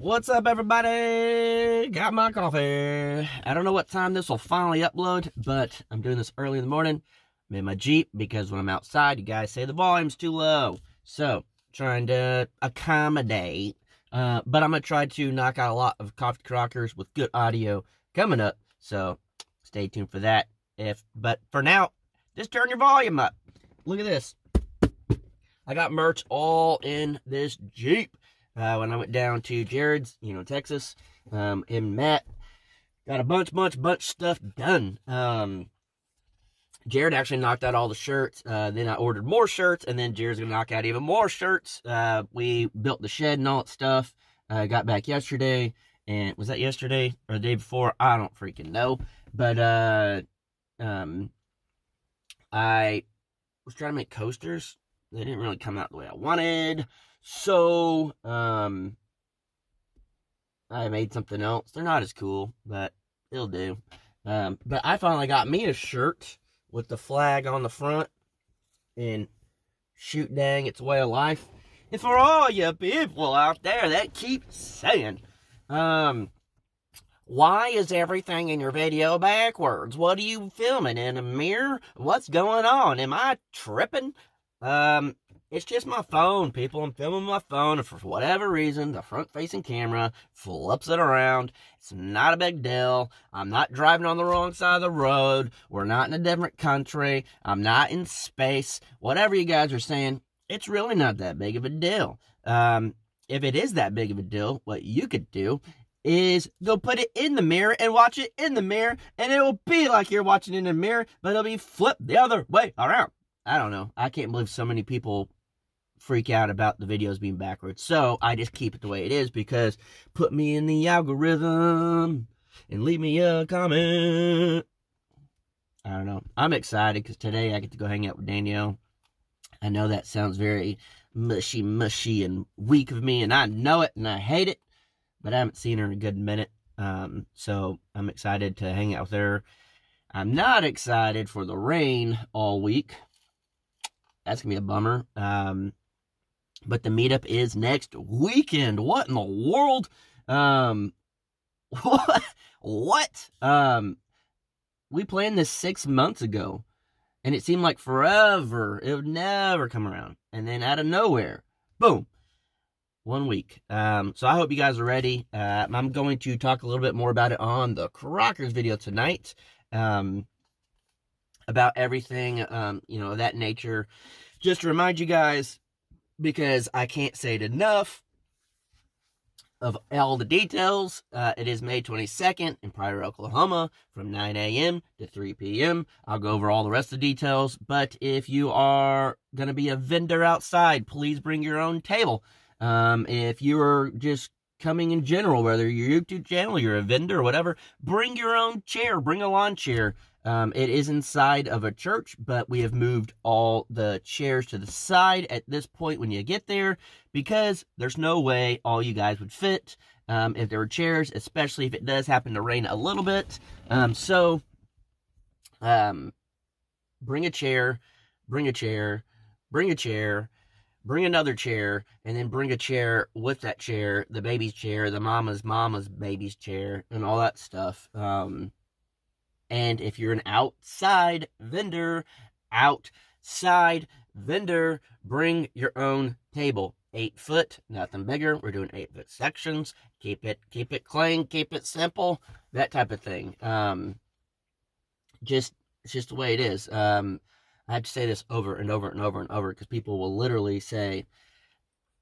What's up, everybody? Got my coffee. I don't know what time this will finally upload, but I'm doing this early in the morning. I'm in my Jeep because when I'm outside, you guys say the volume's too low. So, trying to accommodate. Uh, but I'm going to try to knock out a lot of coffee crockers with good audio coming up. So, stay tuned for that. If But for now, just turn your volume up. Look at this. I got merch all in this Jeep. Uh, when I went down to Jared's, you know, Texas, um, and Matt got a bunch, bunch, bunch stuff done. Um, Jared actually knocked out all the shirts. Uh, then I ordered more shirts, and then Jared's gonna knock out even more shirts. Uh, we built the shed and all that stuff. Uh, got back yesterday, and was that yesterday or the day before? I don't freaking know. But uh, um, I was trying to make coasters they didn't really come out the way I wanted. So, um, I made something else. They're not as cool, but it'll do. Um, but I finally got me a shirt with the flag on the front and shoot dang, it's a way of life. And for all you people out there that keep saying, um, why is everything in your video backwards? What are you filming in a mirror? What's going on? Am I tripping? Um, it's just my phone, people. I'm filming my phone, and for whatever reason, the front-facing camera flips it around. It's not a big deal. I'm not driving on the wrong side of the road. We're not in a different country. I'm not in space. Whatever you guys are saying, it's really not that big of a deal. Um, if it is that big of a deal, what you could do is go put it in the mirror and watch it in the mirror, and it will be like you're watching in the mirror, but it'll be flipped the other way around. I don't know. I can't believe so many people freak out about the videos being backwards. So I just keep it the way it is because put me in the algorithm and leave me a comment. I don't know. I'm excited because today I get to go hang out with Danielle. I know that sounds very mushy, mushy, and weak of me, and I know it and I hate it, but I haven't seen her in a good minute. Um, so I'm excited to hang out with her. I'm not excited for the rain all week that's gonna be a bummer. Um, but the meetup is next weekend. What in the world? Um, what? what? Um, we planned this six months ago, and it seemed like forever. It would never come around, and then out of nowhere, boom, one week. Um, so I hope you guys are ready. Uh, I'm going to talk a little bit more about it on the Crockers video tonight. Um, about everything, um, you know, that nature. Just to remind you guys, because I can't say it enough, of all the details, uh, it is May 22nd in Pryor, Oklahoma from 9 a.m. to 3 p.m. I'll go over all the rest of the details, but if you are going to be a vendor outside, please bring your own table. Um, if you're just coming in general, whether your YouTube channel, you're a vendor or whatever, bring your own chair, bring a lawn chair. Um, it is inside of a church, but we have moved all the chairs to the side at this point when you get there because there's no way all you guys would fit um, if there were chairs, especially if it does happen to rain a little bit. Um, so, um, bring a chair, bring a chair, bring a chair, bring another chair, and then bring a chair with that chair, the baby's chair, the mama's mama's baby's chair, and all that stuff. Um, and if you're an outside vendor, outside vendor, bring your own table. Eight foot, nothing bigger. We're doing eight foot sections. Keep it, keep it clean, keep it simple, that type of thing. Um, just, it's just the way it is. Um, I have to say this over and over and over and over because people will literally say,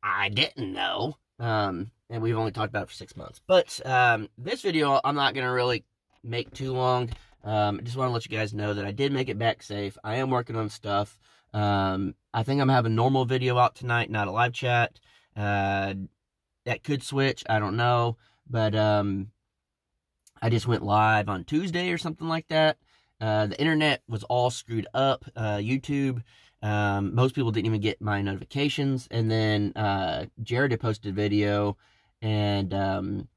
I didn't know. Um, and we've only talked about it for six months. But um, this video, I'm not going to really make too long. Um, I just want to let you guys know that I did make it back safe. I am working on stuff. Um, I think I'm having a normal video out tonight, not a live chat. Uh, that could switch. I don't know. But um, I just went live on Tuesday or something like that. Uh, the internet was all screwed up. Uh, YouTube, um, most people didn't even get my notifications. And then uh, Jared had posted video, and um,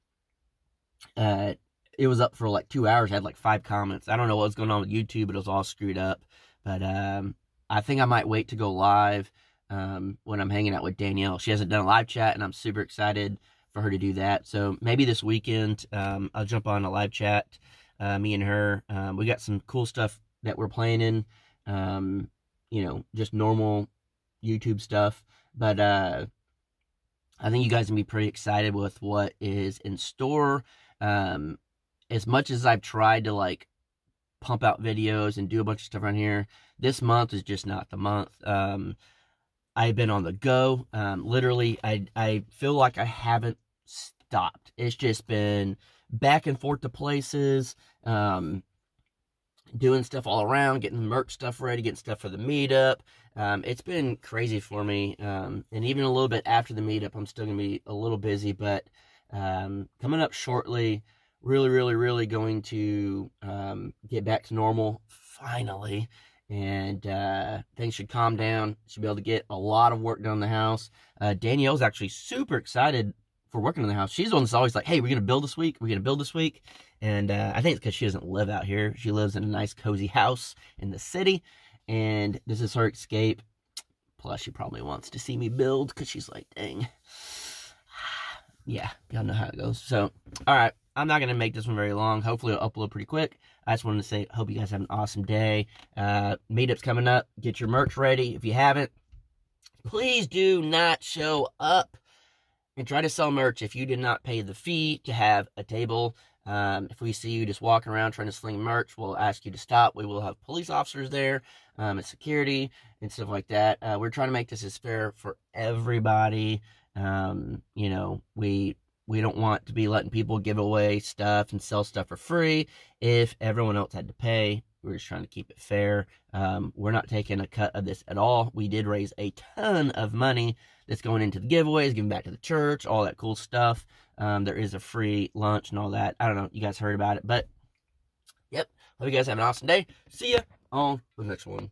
uh, it was up for like two hours. I had like five comments. I don't know what was going on with YouTube, but it was all screwed up. But um, I think I might wait to go live um, when I'm hanging out with Danielle. She hasn't done a live chat, and I'm super excited for her to do that. So maybe this weekend um, I'll jump on a live chat, uh, me and her. Um, we got some cool stuff that we're planning. Um, you know, just normal YouTube stuff. But uh, I think you guys can be pretty excited with what is in store. Um, as much as I've tried to like pump out videos and do a bunch of stuff around here, this month is just not the month. Um, I've been on the go. Um, literally, I I feel like I haven't stopped. It's just been back and forth to places, um, doing stuff all around, getting merch stuff ready, getting stuff for the meetup. Um, it's been crazy for me, um, and even a little bit after the meetup, I'm still gonna be a little busy. But um, coming up shortly, really, really, really going to um, get back to normal finally and uh, things should calm down. Should be able to get a lot of work done in the house. Uh, Danielle's actually super excited for working in the house. She's the one that's always like, "Hey, we're gonna build this week. We're gonna build this week." And uh, I think it's because she doesn't live out here. She lives in a nice, cozy house in the city, and this is her escape. Plus, she probably wants to see me build because she's like, "Dang." yeah, y'all know how it goes. So, all right, I'm not gonna make this one very long. Hopefully, I'll upload pretty quick. I just wanted to say, hope you guys have an awesome day. Uh, meetup's coming up. Get your merch ready. If you haven't, please do not show up and try to sell merch if you did not pay the fee to have a table. Um, if we see you just walking around trying to sling merch, we'll ask you to stop. We will have police officers there um, and security and stuff like that. Uh, we're trying to make this as fair for everybody. Um, you know, we we don't want to be letting people give away stuff and sell stuff for free if everyone else had to pay. We're just trying to keep it fair. Um, we're not taking a cut of this at all. We did raise a ton of money that's going into the giveaways, giving back to the church, all that cool stuff. Um, there is a free lunch and all that. I don't know. You guys heard about it, but yep. Hope you guys have an awesome day. See ya on the next one.